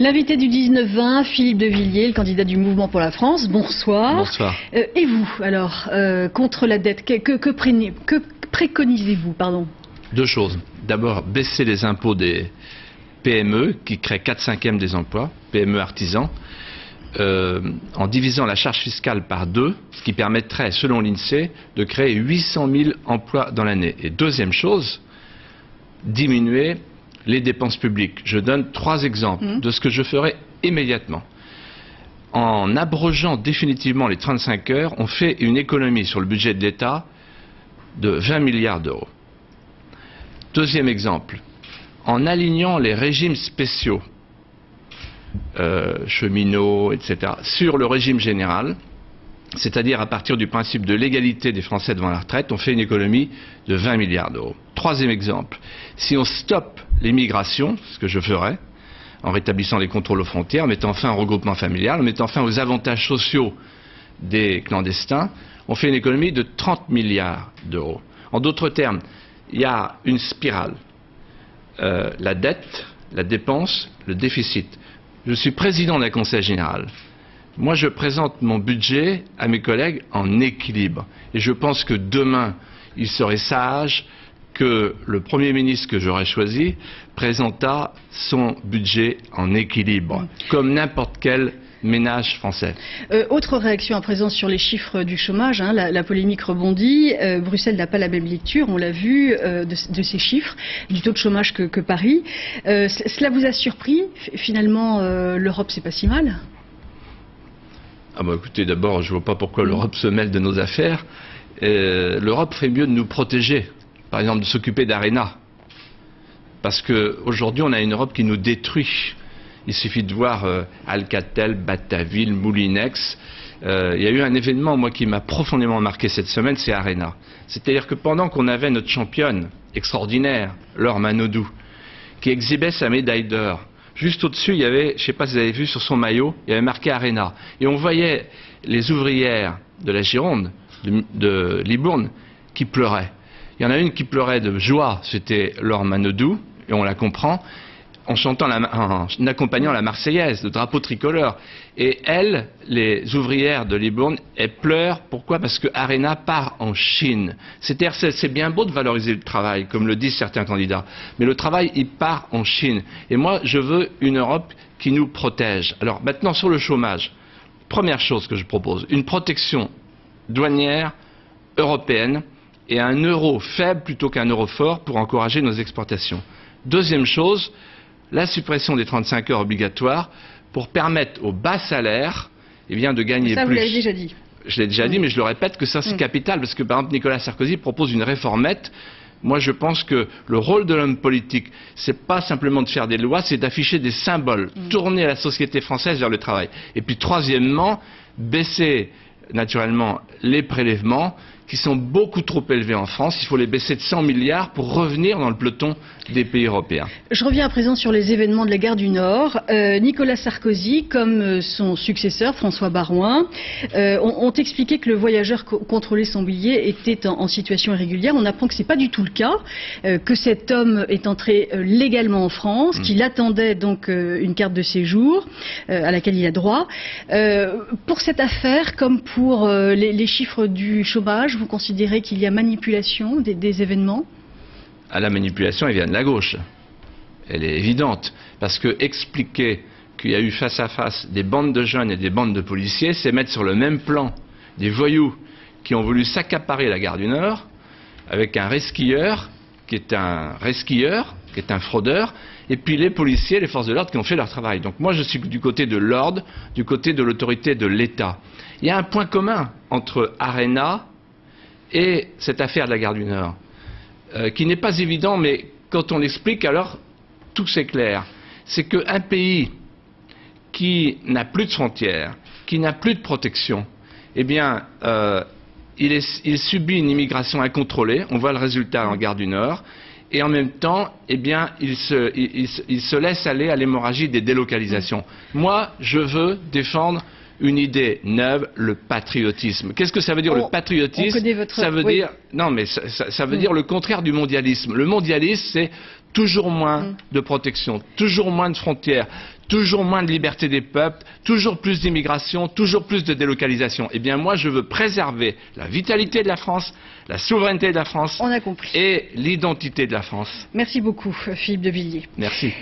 L'invité du 19-20, Philippe de Villiers, le candidat du Mouvement pour la France. Bonsoir. Bonsoir. Euh, et vous, alors, euh, contre la dette, que, que, que, pré- que préconisez-vous pardon? Deux choses. D'abord, baisser les impôts des PME qui créent 4 cinquièmes des emplois, PME artisans, euh, en divisant la charge fiscale par deux, ce qui permettrait, selon l'INSEE, de créer 800 000 emplois dans l'année. Et deuxième chose, diminuer les dépenses publiques. Je donne trois exemples Mhm. de ce que je ferai immédiatement. En abrogeant définitivement les 35 heures, on fait une économie sur le budget de l'État de 20 milliards d'euros. Deuxième exemple, en alignant les régimes spéciaux, euh, cheminots, etc., sur le régime général, c'est-à-dire à partir du principe de l'égalité des Français devant la retraite, on fait une économie de 20 milliards d'euros. Troisième exemple, si on stoppe l'immigration, ce que je ferai, en rétablissant les contrôles aux frontières, en mettant fin au regroupement familial, en mettant fin aux avantages sociaux des clandestins, on fait une économie de 30 milliards d'euros. En d'autres termes, il y a une spirale. Euh, la dette, la dépense, le déficit. Je suis président d'un conseil général. Moi, je présente mon budget à mes collègues en équilibre. Et je pense que demain, il serait sage que le Premier ministre que j'aurais choisi présenta son budget en équilibre, comme n'importe quel ménage français. Euh, Autre réaction à présent sur les chiffres du chômage, hein, la, la, polémique rebondit. Euh, Bruxelles n'a pas la même lecture, on l'a vu, euh, de, de, ces chiffres, du taux de chômage que, que Paris. Cela vous a surpris Finalement, l'Europe, c'est pas si mal? Ah bah écoutez, d'abord, je ne vois pas pourquoi l'Europe se mêle de nos affaires. L'Europe ferait mieux de nous protéger, par exemple de s'occuper d'Arena. Parce qu'aujourd'hui, on a une Europe qui nous détruit. Il suffit de voir euh, Alcatel, Bataville, Moulinex. Euh, il y a eu un événement, moi, qui m'a profondément marqué cette semaine, c'est Arena. C'est-à-dire que pendant qu'on avait notre championne extraordinaire, Laure Manodou, qui exhibait sa médaille d'or, juste au-dessus, il y avait, je ne sais pas si vous avez vu sur son maillot, il y avait marqué Arena. Et on voyait les ouvrières de la Gironde, de, de Libourne, qui pleuraient. Il y en a une qui pleurait de joie, c'était Laure Manodou, et on la comprend, en chantant, en, accompagnant la Marseillaise, le drapeau tricolore. Et elles, les ouvrières de Libourne, elles pleurent. Pourquoi? Parce que Arena part en Chine. C'est-à-dire, c'est bien beau de valoriser le travail, comme le disent certains candidats, mais le travail, il part en Chine. Et moi, je veux une Europe qui nous protège. Alors maintenant, sur le chômage, première chose que je propose, une protection douanière européenne et un euro faible plutôt qu'un euro fort pour encourager nos exportations. Deuxième chose, la suppression des 35 heures obligatoires pour permettre aux bas salaires eh bien, de gagner ça, plus. Ça, vous l'avez déjà dit. Je l'ai déjà mmh. dit, mais je le répète que ça, c'est mmh. capital, parce que par exemple, Nicolas Sarkozy propose une réformette. Moi, je pense que le rôle de l'homme politique, c'est pas simplement de faire des lois, c'est d'afficher des symboles, mmh. tourner la société française vers le travail. Et puis, troisièmement, baisser naturellement les prélèvements qui sont beaucoup trop élevés en France. Il faut les baisser de 100 milliards pour revenir dans le peloton des pays européens. Je reviens à présent sur les événements de la gare du Nord. Euh, Nicolas Sarkozy, comme son successeur François Barouin, euh, ont, ont, expliqué que le voyageur co contrôlait son billet était en, en, situation irrégulière. On apprend que c'est pas du tout le cas, euh, que cet homme est entré légalement en France, mmh. qu'il attendait donc euh, une carte de séjour euh, à laquelle il a droit. Euh, pour cette affaire, comme pour euh, les, les chiffres du chômage, vous considérez qu'il y a manipulation des, événements à la manipulation, elle vient de la gauche. Elle est évidente. Parce que expliquer qu'il y a eu face à face des bandes de jeunes et des bandes de policiers, c'est mettre sur le même plan des voyous qui ont voulu s'accaparer la gare du Nord avec un resquilleur qui est un resquilleur, qui est un fraudeur, et puis les policiers, les forces de l'ordre qui ont fait leur travail. Donc moi je suis du côté de l'ordre, du côté de l'autorité de l'État. Il y a un point commun entre Arena et cette affaire de la gare du Nord. Euh, qui n'est pas évident, mais quand on l'explique, alors tout s'éclaire. C'est qu'un pays qui n'a plus de frontières, qui n'a plus de protection, eh bien, euh, il, subit une immigration incontrôlée. On voit le résultat en gare du Nord. Et en même temps, eh bien, il se laisse aller à l'hémorragie des délocalisations. Moi, je veux défendre une idée neuve, le patriotisme. Qu'est-ce que ça veut dire le patriotisme Ça veut dire non, mais ça, veut mm. dire le contraire du mondialisme. Le mondialisme, c'est toujours moins mm. de protection, toujours moins de frontières, toujours moins de liberté des peuples, toujours plus d'immigration, toujours plus de délocalisation. Eh bien, moi, je veux préserver la vitalité de la France, la souveraineté de la France On a compris. et l'identité de la France. Merci beaucoup, Philippe de Villiers. Merci.